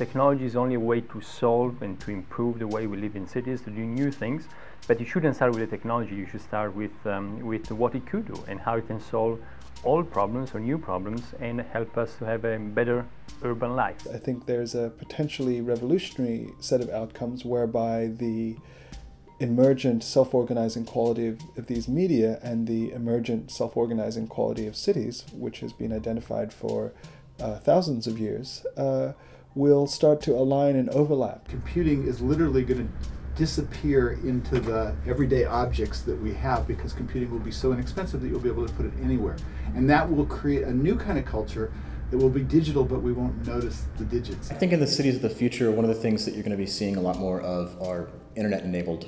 Technology is only a way to solve and to improve the way we live in cities, to do new things. But you shouldn't start with the technology. You should start with um, with what it could do and how it can solve old problems or new problems and help us to have a better urban life. I think there's a potentially revolutionary set of outcomes whereby the emergent self-organizing quality of, of, these media and the emergent self-organizing quality of cities, which has been identified for uh, thousands of years, uh, will start to align and overlap. Computing is literally going to disappear into the everyday objects that we have because computing will be so inexpensive that you'll be able to put it anywhere. And that will create a new kind of culture that will be digital, but we won't notice the digits. I think in the cities of the future, one of the things that you're going to be seeing a lot more of are internet enabled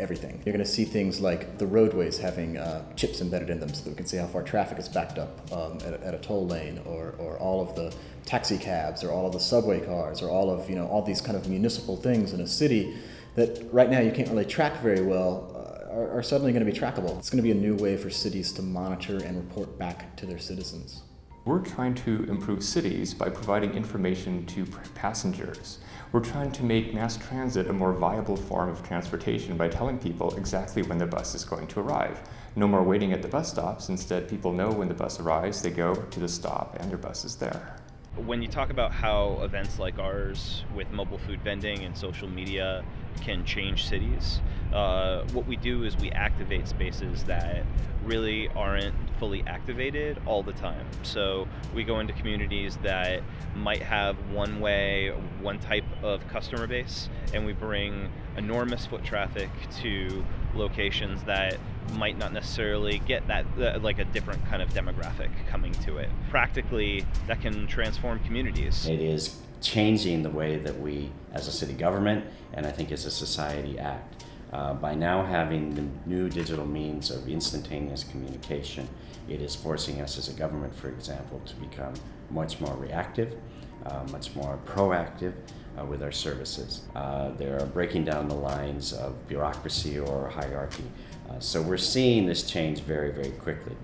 everything. You're going to see things like the roadways having uh, chips embedded in them so that we can see how far traffic is backed up um, at, a, at, a toll lane, or, or all of the taxi cabs, or all of the subway cars, or all of you know all these kind of municipal things in a city that right now you can't really track very well. Uh, are, are suddenly going to be trackable. It's going to be a new way for cities to monitor and report back to their citizens. We're trying to improve cities by providing information to passengers. We're trying to make mass transit a more viable form of transportation by telling people exactly when the bus is going to arrive. No more waiting at the bus stops, instead people know when the bus arrives, they go to the stop and their bus is there. When you talk about how events like ours with mobile food vending and social media can change cities. Uh, what we do is we activate spaces that really aren't fully activated all the time. So we go into communities that might have one way, one type of customer base, and we bring enormous foot traffic to locations that might not necessarily get that uh, like a different kind of demographic coming to it. Practically, that can transform communities. It is changing the way that we, as a city government, and I think as a society, act. Uh, by now having the new digital means of instantaneous communication, it is forcing us as a government, for example, to become much more reactive, uh, much more proactive uh, with our services. Uh, they're breaking down the lines of bureaucracy or hierarchy. Uh, so we're seeing this change very, very quickly.